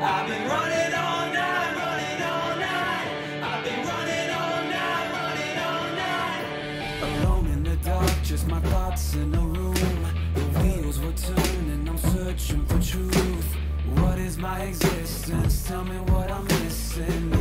I've been running all night, running all night. I've been running all night, running all night. Alone in the dark, just my thoughts in a room. The wheels were turning, I'm searching for truth. What is my existence? Tell me what I'm missing.